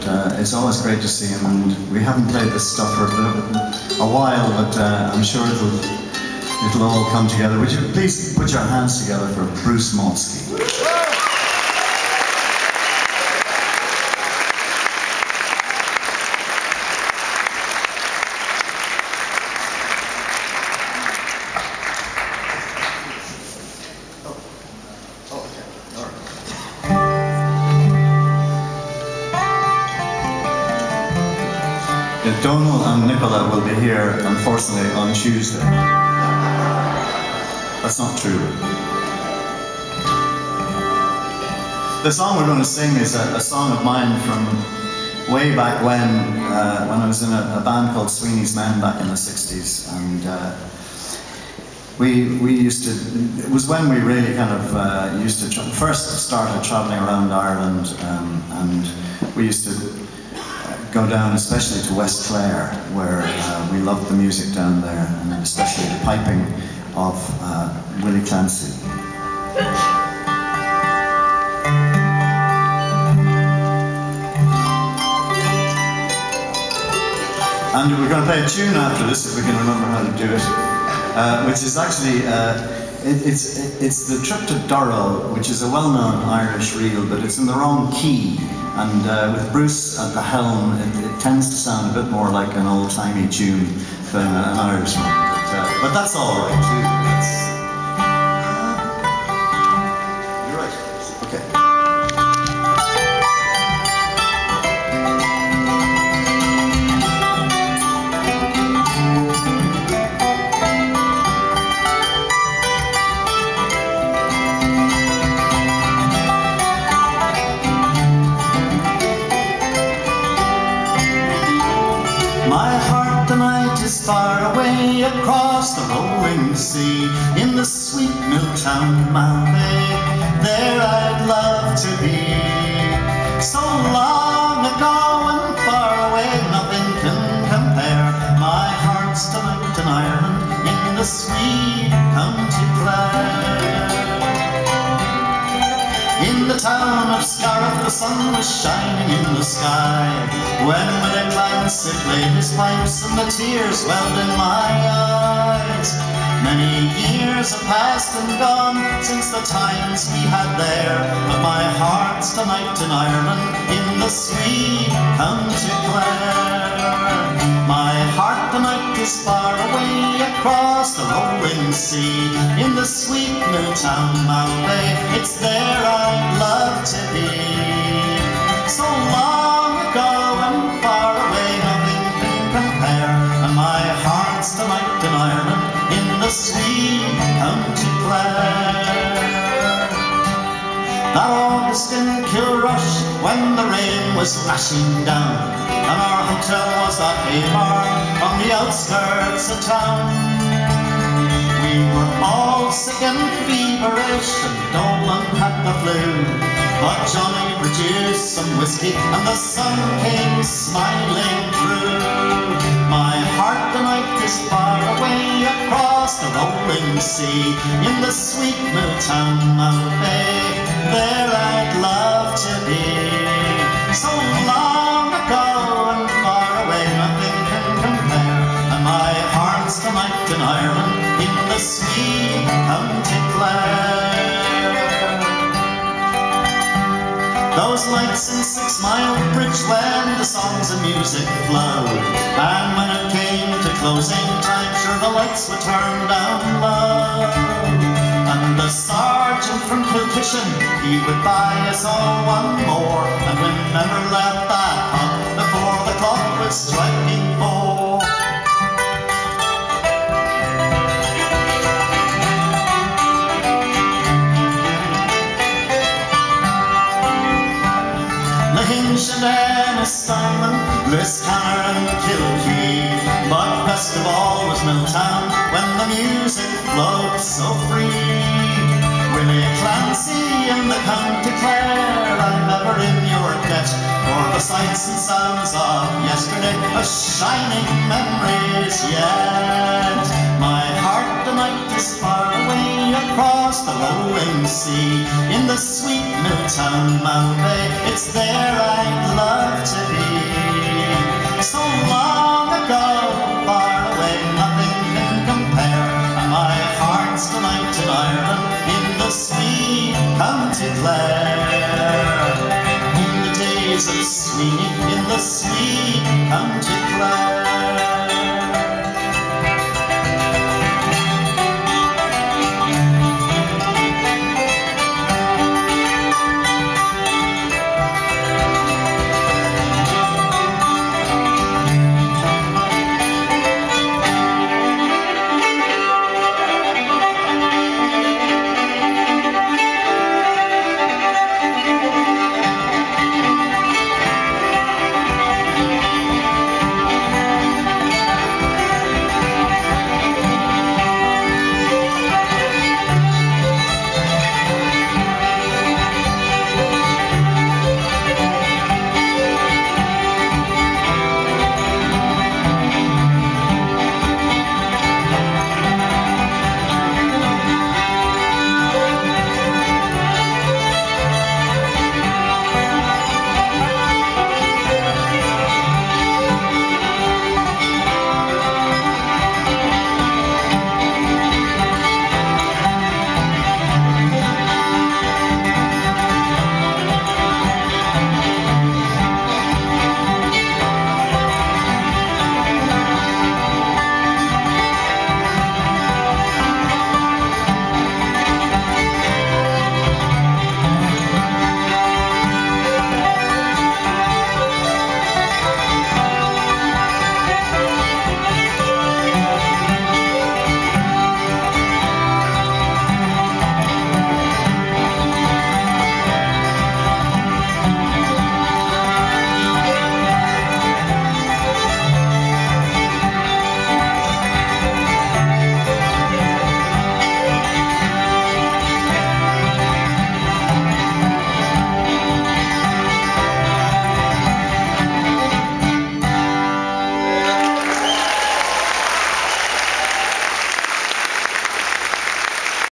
but uh, it's always great to see him. And we haven't played this stuff for a, a while, but uh, I'm sure it'll it'll all come together. Would you please put your hands together for Bruce Molsky? Donal and Nicola will be here, unfortunately, on Tuesday. That's not true. The song we're going to sing is a, a song of mine from way back when, uh, when I was in a, a, band called Sweeney's Men back in the 60s. And uh, we, we used to, it was when we really kind of uh, used to, first started traveling around Ireland um, and we used to go down especially to West Clare, where uh, we loved the music down there, and especially the piping of uh, Willie Clancy. And we're going to play a tune after this, if we can remember how to do it, uh, which is actually uh, it, it's, it's the trip to Durrow, which is a well-known Irish reel, but it's in the wrong key. And uh, with Bruce at the helm, it, it, tends to sound a bit more like an old-timey tune than an Irish one. But, uh, but that's all right, too. That's, across the rolling sea in the sweet Milltown Malbay. There I'd love to be. So long ago and far away, nothing can compare. My heart's delight in Ireland in the sweet County Clare. In the town of sun was shining in the sky. When Clancy played his pipes, and the tears welled in my eyes. Many years have passed and gone since the times we had there, but my heart's tonight in Ireland, in the sweet County Clare. My heart tonight is far away across the rolling sea, in the sweet Milltown Malbay. It's there I'd love to be. So long ago and far away, nothing can compare, and my heart's tonight in Ireland in the sweet County Clare. That August in Kilrush, when the rain was lashing down, and our hotel was the Haybar on the outskirts of town. We were all sick and feverish, and Dolan had the flu. But Johnny produced some whiskey, and the sun came smiling through. My heart the night is far away across the rolling sea in the sweet Milltown Bay. Those nights in Six Mile Bridge when the songs and music flowed, and when it came to closing time, sure the lights would turn down low. And the sergeant from Kilkishen, he would buy us all one more, and we never left that pub before the clock was striking and Ennistimon, Liscannor and Kilkee. But best of all was Milltown, when the music flowed so free. Willie Clancy in the County Clare, I'm ever in your debt for the sights and sounds of yesterday, a shining memories yet. follow and In the sweet Milltown Malbay It's there I'd love to be. So long ago, far away Nothing can compare. And My heart's delight in Ireland In the sweet County Clare. In the days of Sweeney In the sweet County Clare.